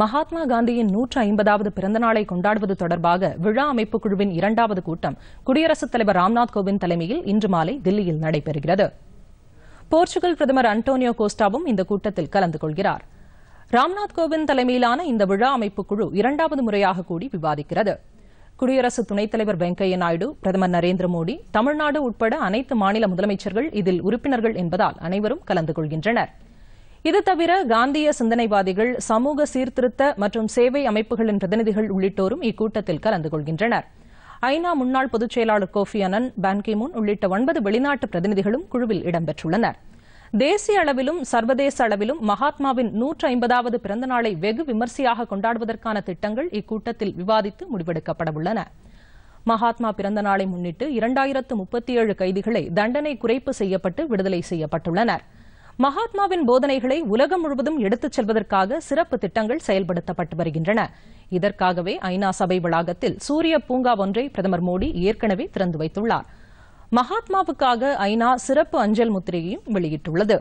மகாத்மா காந்தியின் நூற்று ஐம்பதாவது பிறந்தநாளை கொண்டாடுவது தொடர்பாக விழா அமைப்பு குழுவின் இரண்டாவது கூட்டம் குடியரசுத் தலைவர் ராம்நாத் கோவிந்த் தலைமையில் இன்று மாலை தில்லியில் நடைபெறுகிறது. போர்ச்சுகல் பிரதமர் அன்டோனியோ கோஸ்டாவும் இந்த கூட்டத்தில் கலந்து கொள்கிறார். ராம்நாத் கோவிந்த் தலைமையிலான இந்த விழா அமைப்பு குழு இரண்டாவது முறையாக கூடி விவாதிக்கிறது. குடியரசு துணைத் தலைவர் வெங்கையா நாயுடு பிரதமர் நரேந்திர மோடி தமிழ்நாடு உட்பட அனைத்து மாநில முதலமைச்சர்கள் இதில் உறுப்பினர்கள் என்பதால் அனைவரும் கலந்து கொள்கின்றனா் இது தவிர காந்திய சிந்தனைவாதிகள் சமூக சீர்திருத்த மற்றும் சேவை அமைப்புகளின் பிரதிநிதிகள் உள்ளிட்டோரும் இக்கூட்டத்தில் கலந்து கொள்கின்றனர். ஐநா முன்னாள் பொதுச் செயலாளர் கோஃபி அனன் பான்கிமூன் உள்ளிட்ட ஒன்பது வெளிநாட்டு பிரதிநிதிகளும் குழுவில் இடம்பெற்றுள்ளனர். தேசிய அளவிலும் சர்வதேச அளவிலும் மகாத்மாவின் நூற்று ஐம்பதாவது பிறந்த நாளை வெகு விமர்சையாக கொண்டாடுவதற்கான திட்டங்கள் இக்கூட்டத்தில் விவாதித்து முடிவெடுக்கப்பட உள்ளன மகாத்மா பிறந்த நாளை முன்னிட்டு இரண்டாயிரத்து முப்பத்தி ஏழு கைதிகளை தண்டனை குறைப்பு செய்யப்பட்டு விடுதலை செய்யப்பட்டுள்ளனா் மகாத்மாவின் போதனைகளை உலகம் முழுவதும் எடுத்துச் செல்வதற்காக சிறப்பு திட்டங்கள் செயல்படுத்தப்பட்டு வருகின்றன. இதற்காகவே ஐநா சபை வளாகத்தில் சூரிய பூங்கா ஒன்றை பிரதமர் மோடி ஏற்கனவே திறந்து வைத்துள்ளார். மகாத்மாவுக்காக ஐநா சிறப்பு அஞ்சல் முத்திரையையும் வெளியிட்டுள்ளது.